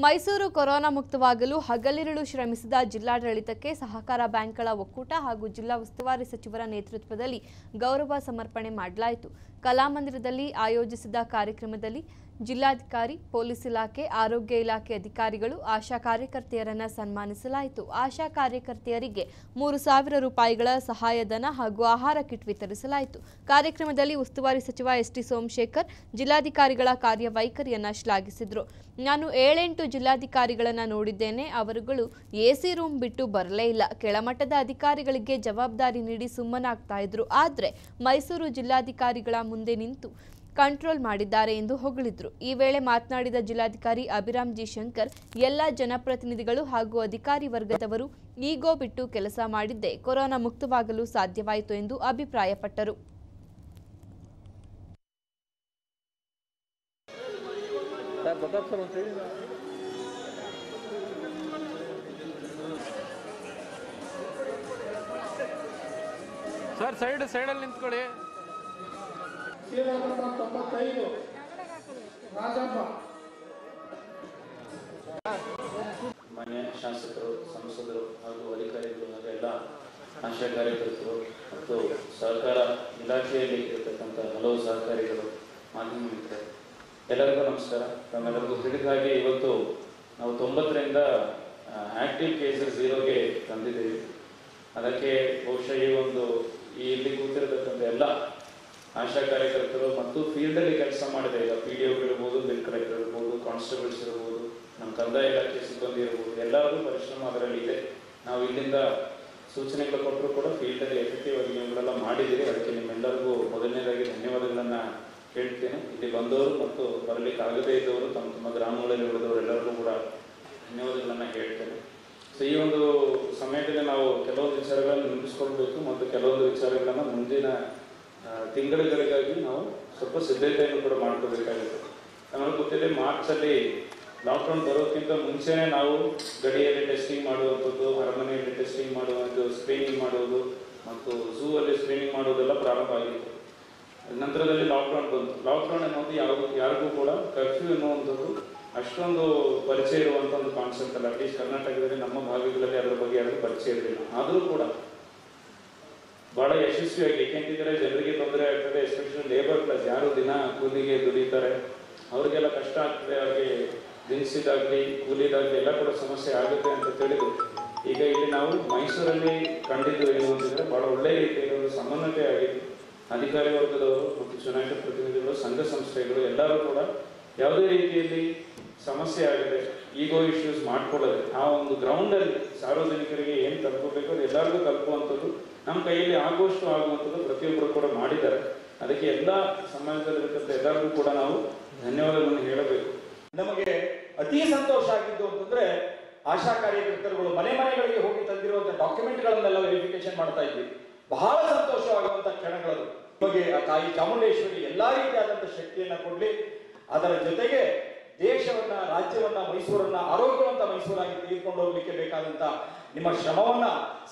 Mysuru corona ಮುಕ್ತವಾಗಲು ಹಗಲಿರುಳು ಶ್ರಮಿಸಿದ ಜಿಲ್ಲಾಡಳಿತಕ್ಕೆ ಸಹಕಾರ ಬ್ಯಾಂಕ್ಗಳ ಒಕ್ಕೂಟ ಹಾಗೂ ಜಿಲ್ಲಾ ಉಸ್ತುವಾರಿ ಸಚಿವರ ನೇತೃತ್ವದಲ್ಲಿ ಗೌರವ ಸಮರ್ಪಣೆ ಮಾಡಲಾಯಿತು. ಕಲಾಮಂದಿರದಲ್ಲಿ ಆಯೋಜಿಸಿದ ಕಾರ್ಯಕ್ರಮದಲ್ಲಿ ಜಿಲ್ಲಾಧಿಕಾರಿ, ಪೊಲೀಸ್ ಇಲಾಖೆ, ಆರೋಗ್ಯ ಇಲಾಖೆ ಅಧಿಕಾರಿಗಳು, ಆಶಾ ಕಾರ್ಯಕರ್ತೆಯರನ್ನು ಸನ್ಮಾನಿಸಲಾಯಿತು. ಆಶಾ ಕಾರ್ಯಕರ್ತೆಯರಿಗೆ ಮೂರು ಸಾವಿರ ರೂಪಾಯಿಗಳ ಸಹಾಯಧನ ಹಾಗೂ ಆಹಾರ ಕಿಟ್ ವಿತರಿಸಲಾಯಿತು. ಕಾರ್ಯಕ್ರಮದಲ್ಲಿ ಉಸ್ತುವಾರಿ ಸಚಿವ ಎಸ್ ಟಿ ಸೋಮಶೇಖರ್, ಜಿಲ್ಲಾಧಿಕಾರಿಗಳ ಕಾರ್ಯವೈಖರಿಯನ್ನ ಶ್ಲಾಘಿಸಿದರು. ನಾನು ಏಳೆಂಟು ಜಿಲ್ಲಾಧಿಕಾರಿಗಳನ್ನ ನೋಡಿದ್ದೇನೆ. ಅವರುಗಳು ಎಸಿ ರೂಮ್ ಬಿಟ್ಟು ಬರಲೇ ಇಲ್ಲ. ಕೆಳಮಟ್ಟದ ಅಧಿಕಾರಿಗಳಿಗೆ ಜವಾಬ್ದಾರಿ ನೀಡಿ ಸುಮ್ಮನಾಗ್ತಾ ಇದ್ರು. ಆದರೆ ಮೈಸೂರು ಜಿಲ್ಲಾಧಿಕಾರಿಗಳ ಮುಂದೆ ನಿಂತು ಕಂಟ್ರೋಲ್ ಮಾಡಿದ್ದಾರೆ ಎಂದು ಹೊಗಳಿದ್ರು. ಈ ವೇಳೆ ಮಾತನಾಡಿದ ಜಿಲ್ಲಾಧಿಕಾರಿ ಅಭಿರಾಮ್ ಜಿ ಶಂಕರ್ ಎಲ್ಲ ಜನಪ್ರತಿನಿಧಿಗಳು ಹಾಗೂ ಅಧಿಕಾರಿ ವರ್ಗದವರು ಈಗೋ ಬಿಟ್ಟು ಕೆಲಸ ಮಾಡಿದ್ದೇ ಕೊರೋನಾ ಮುಕ್ತವಾಗಲು ಸಾಧ್ಯವಾಯಿತು ಎಂದು ಅಭಿಪ್ರಾಯಪಟ್ಟರು. ಸರ್ ಸೈಡ್ ಸೈಡಲ್ಲಿ ನಿಂತ್ಕೊಳ್ಳಿ. ತೊಂಬತ್ತೈದು ರಾಜಪ್ಪ. ಮಾನ್ಯ ಶಾಸಕರು, ಸಂಸದರು ಹಾಗೂ ಅಧಿಕಾರಿಗಳು ಹಾಗೂ ಎಲ್ಲ ಆಶಾ ಕಾರ್ಯಕರ್ತರು ಮತ್ತು ಸಹಕಾರ ಇಲಾಖೆಯಲ್ಲಿ ಇರತಕ್ಕಂಥ ಹಲವು ಸಹಕಾರಿಗಳು, ಮಾಧ್ಯಮ ಮಿತ್ರರು, ಎಲ್ಲರಿಗೂ ನಮಸ್ಕಾರ. ತಮ್ಮೆಲ್ಲರಿಗೂ ತಿಳಿದಾಗಿ ಇವತ್ತು ನಾವು ತೊಂಬತ್ತರಿಂದ ಆಕ್ಟಿವ್ ಕೇಸಸ್ ಝೀರೋಗೆ ತಂದಿದ್ದೀವಿ. ಅದಕ್ಕೆ ಬಹುಶಃ ಈ ಒಂದು ಇಲ್ಲಿ ಕೂತಿರತಕ್ಕಂಥ ಎಲ್ಲ ಆಶಾ ಕಾರ್ಯಕರ್ತರು ಮತ್ತು ಫೀಲ್ಡಲ್ಲಿ ಕೆಲಸ ಮಾಡಿದ ಈಗ ಪಿ ಡಿ ಇರ್ಬೋದು ಬಿಲ್ ಕಲೆಕ್ಟರ್ ಇರ್ಬೋದು ಕಾನ್ಸ್ಟೇಬಲ್ಸ್ ಇರ್ಬೋದು, ನಮ್ಮ ಕಂದಾಯ ಇಲಾಖೆ ಸಿಬ್ಬಂದಿ ಇರ್ಬೋದು, ಎಲ್ಲರಿಗೂ ಪರಿಶ್ರಮ ಅದರಲ್ಲಿ ಇದೆ. ನಾವು ಇಲ್ಲಿಂದ ಸೂಚನೆಗಳು ಕೊಟ್ಟರು ಕೂಡ ಫೀಲ್ಡಲ್ಲಿ ಎಫೆಕ್ಟಿವ್ ಆಗಿ ನೀವುಗಳೆಲ್ಲ ಮಾಡಿದ್ದೀರಿ. ಅದಕ್ಕೆ ನಿಮ್ಮೆಲ್ಲರಿಗೂ ಮೊದಲನೇದಾಗಿ ಧನ್ಯವಾದಗಳನ್ನು ಹೇಳ್ತೇನೆ. ಇಲ್ಲಿ ಬಂದವರು ಮತ್ತು ಬರಲಿಕ್ಕೆ ಆಗದೇ ಇದ್ದವರು, ತಮ್ಮ ತಮ್ಮ ಗ್ರಾಮಗಳಲ್ಲಿ ಉಳಿದವರು ಎಲ್ಲರಿಗೂ ಕೂಡ ಧನ್ಯವಾದಗಳನ್ನು ಹೇಳ್ತೇನೆ. ಸೊ ಈ ಒಂದು ಸಮಯದಲ್ಲಿ ನಾವು ಕೆಲವೊಂದು ವಿಚಾರಗಳನ್ನು ನೆನಪಿಸ್ಕೊಳ್ಬೇಕು ಮತ್ತು ಕೆಲವೊಂದು ವಿಚಾರಗಳನ್ನು ಮುಂದಿನ ತಿಂಗಳುಗಳಿಗಾಗಿ ನಾವು ಸ್ವಲ್ಪ ಸಿದ್ಧತೆಯನ್ನು ಕೂಡ ಮಾಡ್ಕೋಬೇಕಾಗುತ್ತೆ ನಮಗೆ ಗೊತ್ತಿದೆ ಮಾರ್ಚಲ್ಲಿ ಲಾಕ್ಡೌನ್ ಬರೋಕ್ಕಿಂತ ಮುಂಚೆನೇ ನಾವು ಗಡಿಯಲ್ಲಿ ಟೆಸ್ಟಿಂಗ್ ಮಾಡುವಂಥದ್ದು, ಅರಮನೆಯಲ್ಲಿ ಟೆಸ್ಟಿಂಗ್ ಮಾಡುವಂಥದ್ದು ಸ್ಕ್ರೀನಿಂಗ್ ಮಾಡುವುದು ಮತ್ತು ಝೂ ಅಲ್ಲಿ ಸ್ಕ್ರೀನಿಂಗ್ ಮಾಡುವುದೆಲ್ಲ ಪ್ರಾರಂಭ ಆಗಿತ್ತು. ನಂತರದಲ್ಲಿ ಲಾಕ್ಡೌನ್ ಬಂತು. ಲಾಕ್ಡೌನ್ ಅನ್ನೋದು ಯಾವ, ಯಾರಿಗೂ ಕೂಡ ಕರ್ಫ್ಯೂ ಎನ್ನುವಂಥದ್ದು ಅಷ್ಟೊಂದು ಪರಿಚಯ ಇರುವಂಥ ಒಂದು ಕಾನ್ಸೆಪ್ಟ್ ಅಲ್ಲ. ಅಟ್ಲೀಸ್ಟ್ ಕರ್ನಾಟಕದಲ್ಲಿ ನಮ್ಮ ಭಾಗಗಳಲ್ಲಿ ಅದರ ಬಗ್ಗೆ ಯಾರಿಗೂ ಪರಿಚಯ ಇರಲಿಲ್ಲ. ಆದರೂ ಕೂಡ ಬಹಳ ಯಶಸ್ವಿಯಾಗಿ ಏಕೆಂತಿದ್ರೆ ಜನರಿಗೆ ತೊಂದರೆ ಆಗ್ತದೆ ಎಸ್ಪೆಷಲಿ ಲೇಬರ್ ಕ್ಲಾಸ್ ಯಾರು ದಿನ ಕೂಲಿಗೆ ದುಡಿತಾರೆ, ಅವ್ರಿಗೆಲ್ಲ ಕಷ್ಟ ಆಗ್ತದೆ, ಅವ್ರಿಗೆ ದಿನಸಿದಾಗಲಿ ಕೂಲಿದಾಗಲಿ ಎಲ್ಲ ಕೂಡ ಸಮಸ್ಯೆ ಆಗುತ್ತೆ ಅಂತ ತಿಳಿದು ಈಗ ಇಲ್ಲಿ ನಾವು ಮೈಸೂರಲ್ಲಿ ಕಂಡಿದ್ದು ಏನು ಅಂತಂದ್ರೆ ಬಹಳ ಒಳ್ಳೆಯ ರೀತಿಯಲ್ಲಿ ಒಂದು ಸಮನ್ವತೆ ಆಗಿದೆ. ಅಧಿಕಾರಿ ವರ್ಗದವರು ಮತ್ತು ಚುನಾಯಿತ ಪ್ರತಿನಿಧಿಗಳು, ಸಂಘ ಸಂಸ್ಥೆಗಳು ಎಲ್ಲರೂ ಕೂಡ ಯಾವುದೇ ರೀತಿಯಲ್ಲಿ ಸಮಸ್ಯೆ ಆಗಿದೆ ಈಗೋ ಇಶ್ಯೂಸ್ ಮಾಡ್ಕೊಳ್ಳೋದು, ಆ ಒಂದು ಗ್ರೌಂಡಲ್ಲಿ ಸಾರ್ವಜನಿಕರಿಗೆ ಏನು ತಲುಪಬೇಕು, ಅದು ಎಲ್ಲರಿಗೂ ತಲುಪುವಂಥದ್ದು ನಮ್ಮ ಕೈಯಲ್ಲಿ ಆಗುವಷ್ಟು ಆಗುವಂಥದ್ದು ಪ್ರತಿಯೊಬ್ಬರು ಕೂಡ ಮಾಡಿದ್ದಾರೆ. ಅದಕ್ಕೆ ಎಲ್ಲ ಸಮಾಜದಲ್ಲಿರ್ತಕ್ಕಂಥ ಎಲ್ಲರಿಗೂ ಕೂಡ ನಾವು ಧನ್ಯವಾದಗಳನ್ನು ಹೇಳಬೇಕು. ನಮಗೆ ಅತಿ ಸಂತೋಷ ಆಗಿದ್ದು ಅಂತಂದ್ರೆ ಆಶಾ ಕಾರ್ಯಕರ್ತರುಗಳು ಮನೆ ಮನೆಗಳಿಗೆ ಹೋಗಿ ತಂದಿರುವಂತ ಡಾಕ್ಯುಮೆಂಟ್ಗಳನ್ನೆಲ್ಲ ವೆರಿಫಿಕೇಶನ್ ಮಾಡ್ತಾ ಇದ್ವಿ. ಬಹಳ ಸಂತೋಷವಾಗುವಂತ ಕ್ಷಣಗಳು ನಿಮಗೆ ಆ ತಾಯಿ ಚಾಮುಂಡೇಶ್ವರಿ ಎಲ್ಲಾ ರೀತಿಯಾದಂತಹ ಶಕ್ತಿಯನ್ನ ಕೊಡ್ಲಿ. ಅದರ ಜೊತೆಗೆ ದೇಶವನ್ನ, ರಾಜ್ಯವನ್ನ, ಮೈಸೂರನ್ನ, ಆರೋಗ್ಯವಂತ ಮೈಸೂರಾಗಿ ತೆಗೆದುಕೊಂಡು ಹೋಗ್ಲಿಕ್ಕೆ ಬೇಕಾದಂತ ನಿಮ್ಮ ಶ್ರಮವನ್ನ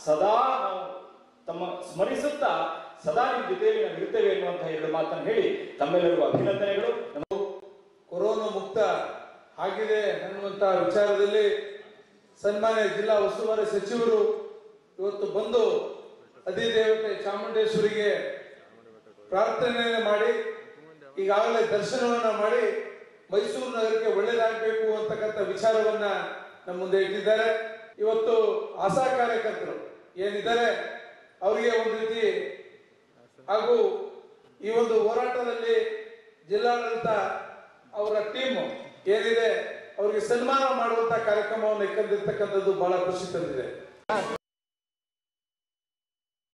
ಸದಾ ನಾವು ತಮ್ಮ ಸ್ಮರಿಸುತ್ತಾ ಸದಾ ನಿಮ್ಮ ಜೊತೆಯಲ್ಲಿ ನಾವು ಇರ್ತೇವೆ ಎನ್ನುವಂತಹ ಎರಡು ಮಾತನ್ನು ಹೇಳಿ ತಮ್ಮೆಲ್ಲರಿಗೂ ಅಭಿನಂದನೆಗಳು. ಕೊರೋನಾ ಮುಕ್ತ ಆಗಿದೆ ಅನ್ನುವಂತಹ ವಿಚಾರದಲ್ಲಿ ಸನ್ಮಾನ್ಯ ಜಿಲ್ಲಾ ಉಸ್ತುವಾರಿ ಸಚಿವರು ಇವತ್ತು ಬಂದು ಅಧಿದೇವತೆ ಚಾಮುಂಡೇಶ್ವರಿಗೆ ಪ್ರಾರ್ಥನೆಯನ್ನು ಮಾಡಿ, ಈಗಾಗಲೇ ದರ್ಶನವನ್ನು ಮಾಡಿ ಮೈಸೂರು ನಗರಕ್ಕೆ ಒಳ್ಳೇದಾಗಬೇಕು ಅಂತಕ್ಕಂಥ ವಿಚಾರವನ್ನ ನಮ್ಮ ಮುಂದೆ ಇಟ್ಟಿದ್ದಾರೆ. ಇವತ್ತು ಆಶಾ ಕಾರ್ಯಕರ್ತರು ಏನಿದ್ದಾರೆ? ಅವರಿಗೆ ಒಂದು ರೀತಿ ಹಾಗೂ ಈ ಒಂದು ಹೋರಾಟದಲ್ಲಿ ಜಿಲ್ಲಾಡಳಿತ ಅವರ ಟೀಮ್ ಏನಿದೆ, ಅವರಿಗೆ ಸನ್ಮಾನ ಮಾಡುವಂತ ಕಾರ್ಯಕ್ರಮವನ್ನು ಇಕ್ಕಂದಿರ್ತಕ್ಕಂಥದ್ದು ಬಹಳ ಖುಷಿ ತಂದಿದೆ.